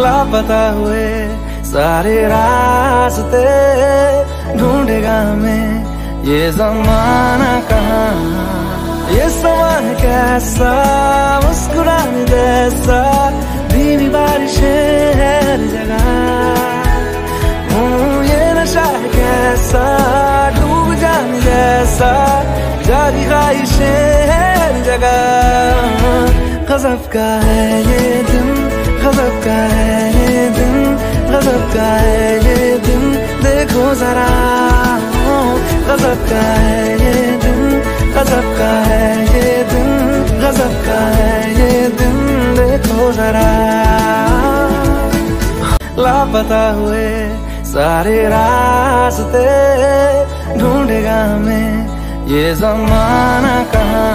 लापता हुए सारे रास्ते ढूंढेगा हमें। ये जमाना कहाँ? ये समान कैसा? मुस्कुराने जैसा। धीमी बारिशें है जगह। ये नशा कैसा? डूब जाने जैसा। जारी है जगह। गजब का है ये दिन, गजब का है गजब का है ये दिन, गजब का है ये दिन, गजब का है ये दिन, देखो जरा। लापता हुए सारे रास्ते ढूंढेगा हमें, ये जमाना कहाँ